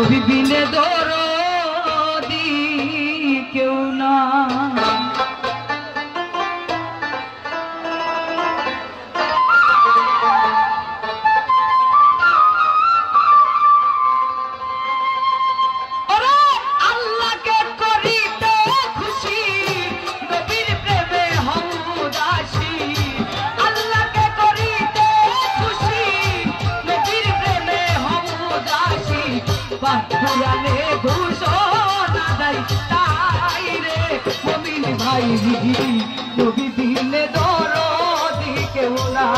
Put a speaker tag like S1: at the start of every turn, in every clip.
S1: নবী বিনে দর পুরানে ঘোষণা দেয় তাই রে মমিন ভাই দিদি নবী দিলে দর দিকে ওরা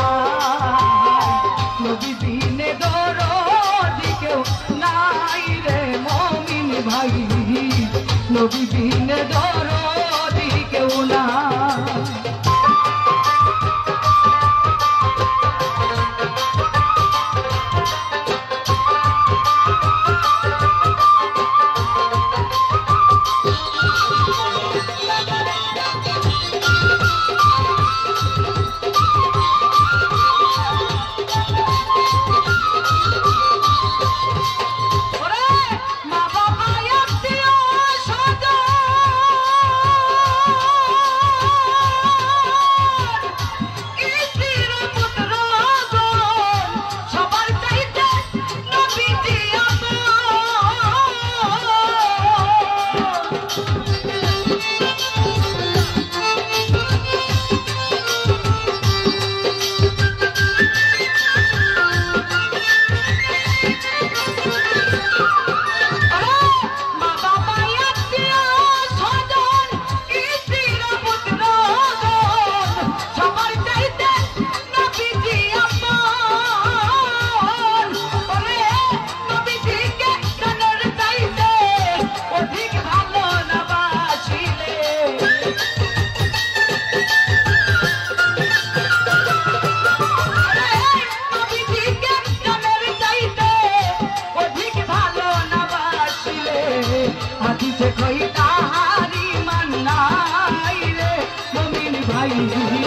S1: आई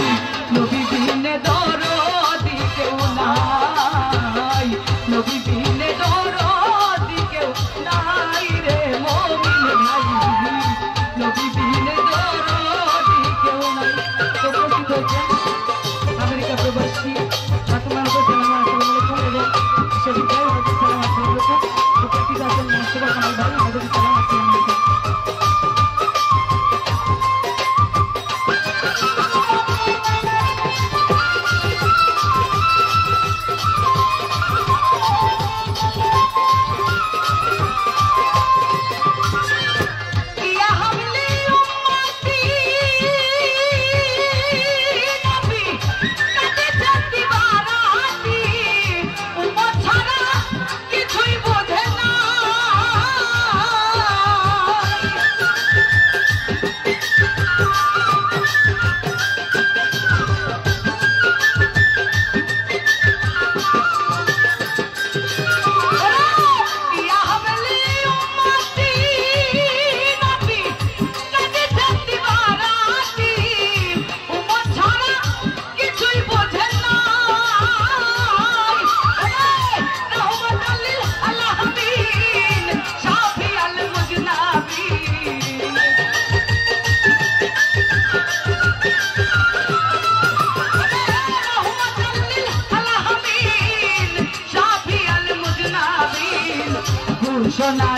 S1: personal.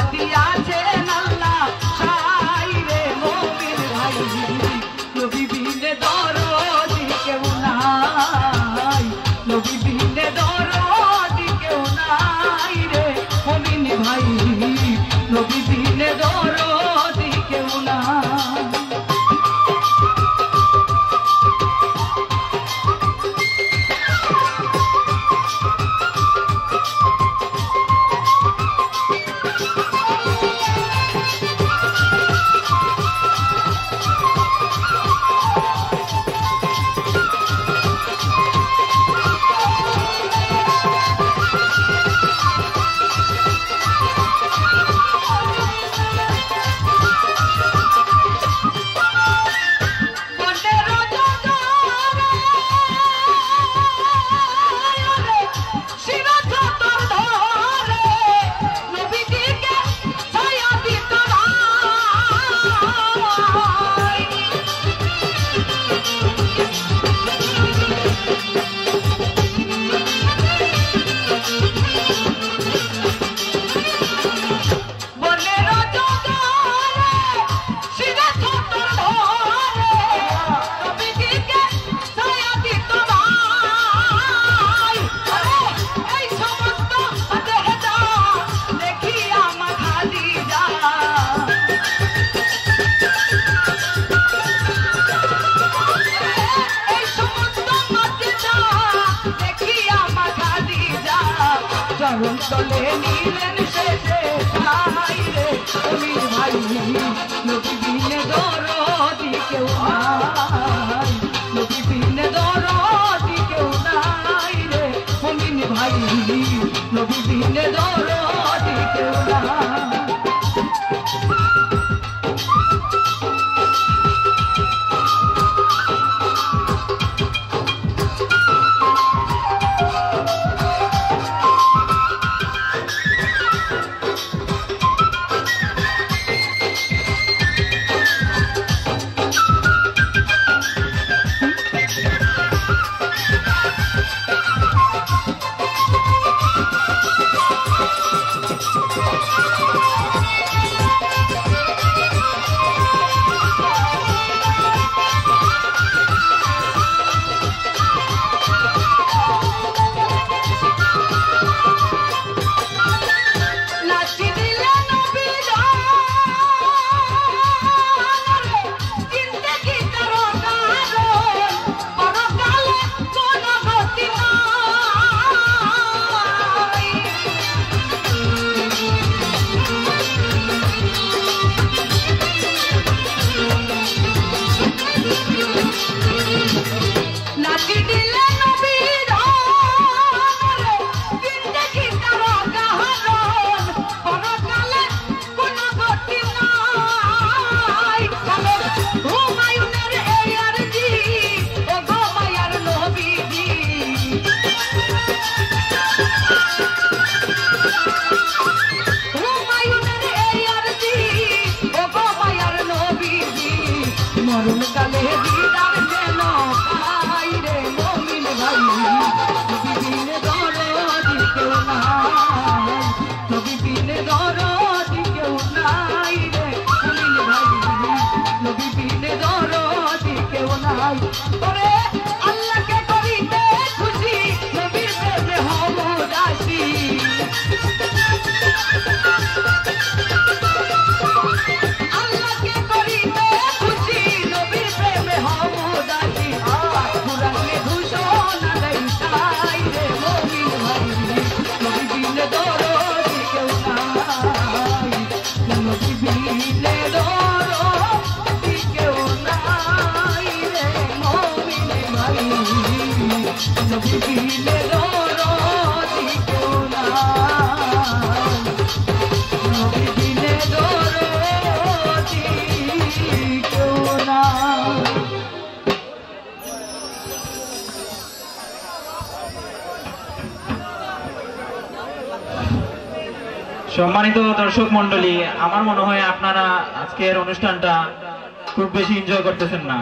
S1: you. Sabukile do
S2: সম্মানিত দর্শক মন্ডলী আমার মনে হয় আপনারা আজকের অনুষ্ঠানটা খুব বেশি এনজয় করতেছেন না।